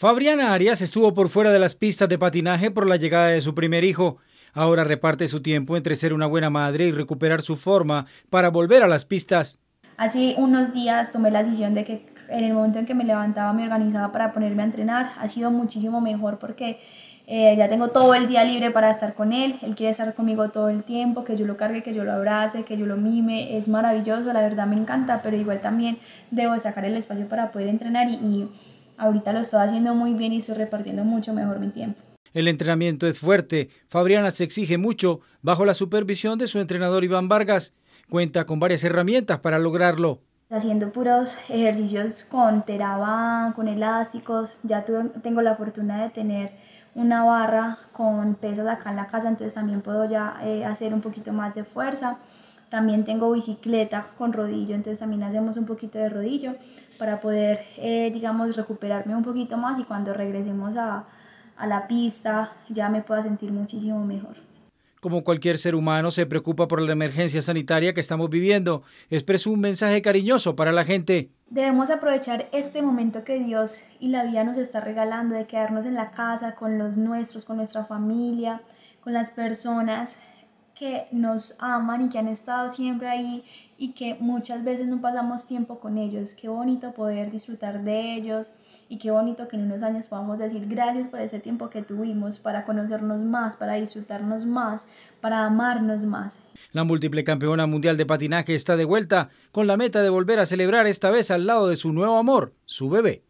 Fabriana Arias estuvo por fuera de las pistas de patinaje por la llegada de su primer hijo. Ahora reparte su tiempo entre ser una buena madre y recuperar su forma para volver a las pistas. Hace unos días tomé la decisión de que en el momento en que me levantaba me organizaba para ponerme a entrenar. Ha sido muchísimo mejor porque eh, ya tengo todo el día libre para estar con él. Él quiere estar conmigo todo el tiempo, que yo lo cargue, que yo lo abrace, que yo lo mime. Es maravilloso, la verdad me encanta, pero igual también debo sacar el espacio para poder entrenar y ahorita lo estoy haciendo muy bien y estoy repartiendo mucho mejor mi tiempo. El entrenamiento es fuerte. Fabriana se exige mucho bajo la supervisión de su entrenador Iván Vargas. Cuenta con varias herramientas para lograrlo. Haciendo puros ejercicios con teraba, con elásticos. Ya tengo la fortuna de tener una barra con pesas acá en la casa, entonces también puedo ya eh, hacer un poquito más de fuerza. También tengo bicicleta con rodillo, entonces también hacemos un poquito de rodillo para poder, eh, digamos, recuperarme un poquito más y cuando regresemos a, a la pista ya me pueda sentir muchísimo mejor. Como cualquier ser humano se preocupa por la emergencia sanitaria que estamos viviendo. Expreso un mensaje cariñoso para la gente. Debemos aprovechar este momento que Dios y la vida nos está regalando de quedarnos en la casa con los nuestros, con nuestra familia, con las personas que nos aman y que han estado siempre ahí y que muchas veces no pasamos tiempo con ellos. Qué bonito poder disfrutar de ellos y qué bonito que en unos años podamos decir gracias por ese tiempo que tuvimos para conocernos más, para disfrutarnos más, para amarnos más. La múltiple campeona mundial de patinaje está de vuelta con la meta de volver a celebrar esta vez al lado de su nuevo amor, su bebé.